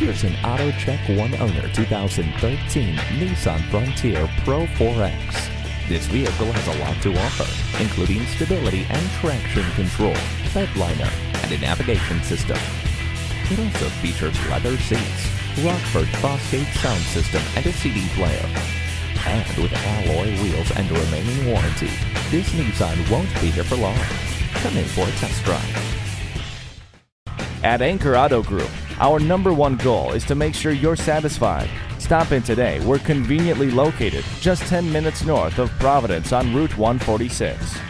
Here's an AutoCheck One Owner 2013 Nissan Frontier Pro 4X. This vehicle has a lot to offer, including stability and traction control, bed liner, and a navigation system. It also features leather seats, Rockford Fosgate sound system, and a CD player. And with alloy wheels and a remaining warranty, this Nissan won't be here for long. Come in for a test drive. At Anchor Auto Group, our number one goal is to make sure you're satisfied. Stop in today. We're conveniently located just 10 minutes north of Providence on Route 146.